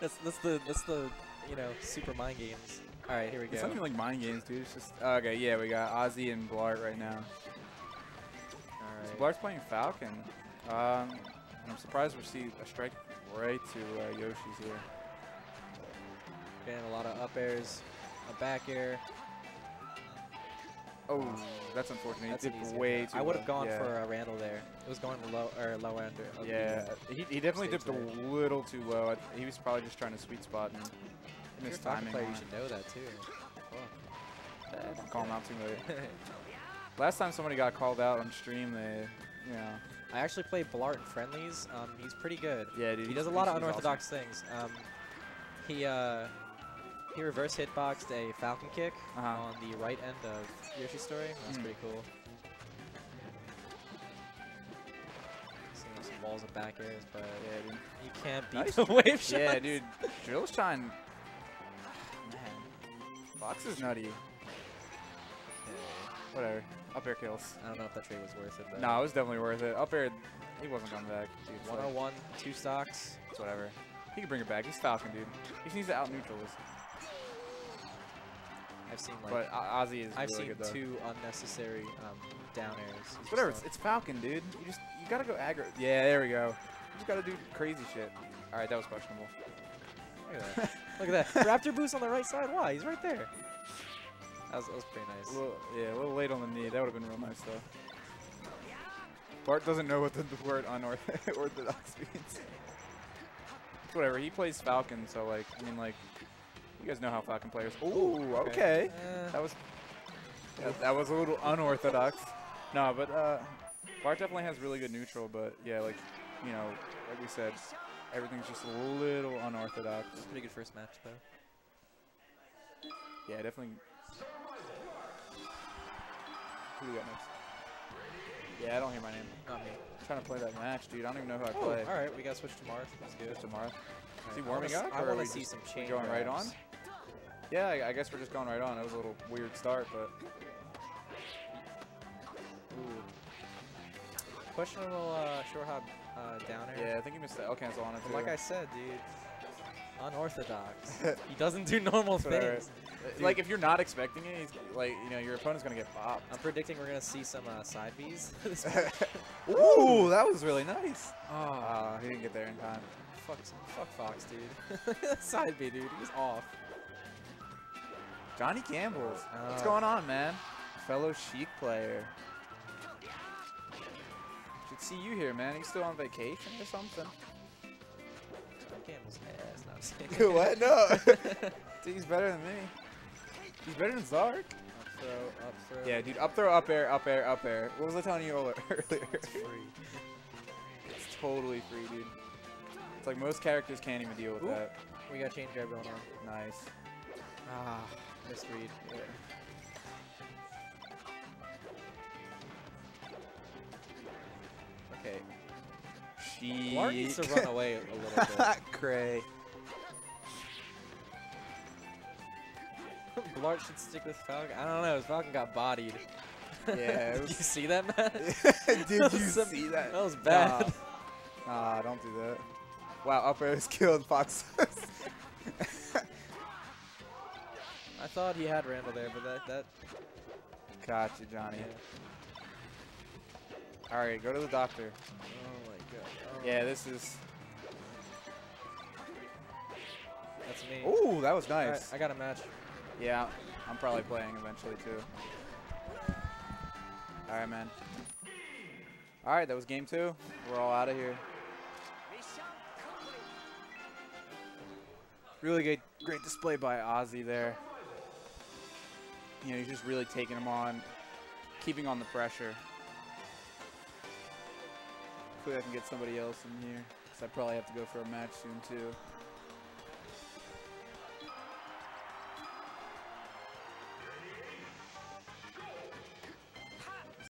that's that's the that's the you know super mind games. All right, here we It's go. not even like mind games, dude. It's just okay. Yeah, we got Ozzy and Blart right now. All So. Blart's playing Falcon. Um, and I'm surprised we see a strike right to uh, Yoshi's here. Getting a lot of up airs, a back air. Oh, that's unfortunate. That's he easy way I would have gone yeah. for a Randall there. It was going low or low end. Yeah, he, he definitely dipped a little too low. I, he was probably just trying to sweet spot and missed timing. player, you should know that too. Fuck. Call him out too late. Last time somebody got called out on stream, they, you know, I actually played Blart in friendlies. Um, he's pretty good. yeah, dude. He does a lot of he's awesome. unorthodox things. Um, he uh, he reverse hitboxed a Falcon kick Uh-huh. on the right end of Yoshi's story. That's Mm. pretty cool. Seeing some walls of back airs, but Yeah, dude. you can't beat Nice. the wave shot. Yeah, dude. Drill Shine. Man, Fox is nutty. Whatever. Up air kills. I don't know if that trade was worth it. But No, it was definitely worth it. Up air, he wasn't coming back. Dude, it's like- 101, two stocks. it's whatever. He can bring it back. He's Falcon, dude. He just needs to out neutral this. I've seen like But O- Ozzy is I've really seen good though. two unnecessary um, down airs. He's just Whatever. It's, it's Falcon, dude. You just you gotta go aggro. Yeah, there we go. You just gotta do crazy shit. All right, that was questionable. Look at that. Look at that. Raptor boost on the right side. Why? He's right there. That was, that was pretty A nice. little, yeah, a little late on the knee. That would have been real nice though. Blart doesn't know what the, the word unorthodox means. It's whatever. He plays Falcon, so like, I mean, like, you guys know how Falcon players. Ooh, okay. Eh, That was yeah, that was a little unorthodox. No, but uh, Blart definitely has really good neutral. But yeah, like, you know, like we said, everything's just a little unorthodox. pretty good first match though. Yeah, definitely. Who do we got next? Yeah, I don't hear my name. Not me. I'm trying to play that match, dude. I don't even know who I Oh, play. all right, we got switched to Marth. That's good. Just tomorrow. All he right, I warming wanna up, I or want to see some we chain going right on? Yeah, I, I guess we're just going right on. It was a little weird start, but Ooh. Questionable uh, short hop uh, down air. yeah, I think he missed the L cancel on it too. like I said, dude, unorthodox. he doesn't do normal things. Uh, like if you're not expecting it, he's like you know your opponent's gonna get popped. I'm predicting we're gonna see some uh, side Bs. Ooh, that was really nice. Oh, he didn't get there in time. fuck, fuck Fox, dude. side B, dude. He's off. Johnny Campbell's. What's Uh, going on, man? Fellow Sheik player. Should see you here, man. He's still on vacation or something. Campbell's ass. No, I'm just kidding. what? No. Dude, he's better than me. He's better than Zark. Up throw, up throw. Yeah, dude. Up throw, up air, up air, up air. What was I telling you earlier? It's free. it's totally free, dude. It's like most characters can't even deal with Ooh. that. We got chain grab going on. Nice. Ah, misread. Yeah. Okay. She. Needs to run away a little bit. Cray. Blart should stick with Falcon. I don't know. His Falcon got bodied. Yeah, it Did you see that, man? Did That was you some- see that? That was bad. Nah, don't do that. Wow, up airs killed Fox. I thought he had Randall there, but that that gotcha, Johnny. yeah. All right, go to the doctor. Oh my god. Oh, Yeah, this is. that's me. Ooh, that was nice. I got a match. Yeah, I'm probably playing eventually too. All right, man. All right, that was game two. We're all out of here. Really good, great display by Ozzy there. You know, he's just really taking him on, keeping on the pressure. Hopefully I can get somebody else in here, because I probably have to go for a match soon too.